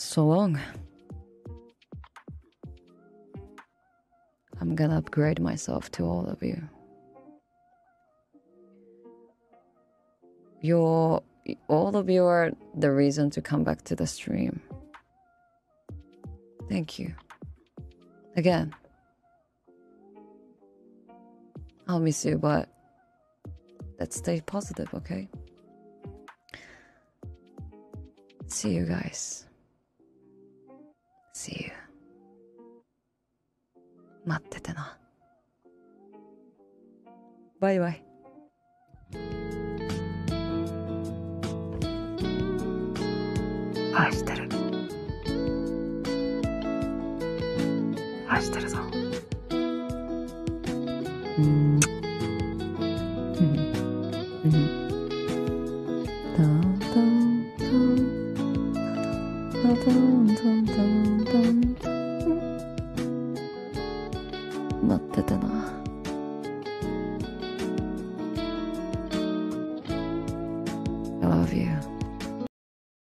So long. I'm gonna upgrade myself to all of you. You're all of you are the reason to come back to the stream. Thank you. Again. I'll miss you, but let's stay positive, okay? See you guys. 待っててな。バイバイ。愛してる。愛してるぞ。うん。うん。うん。トントントン。トントントントントントン。待っててな。I love you.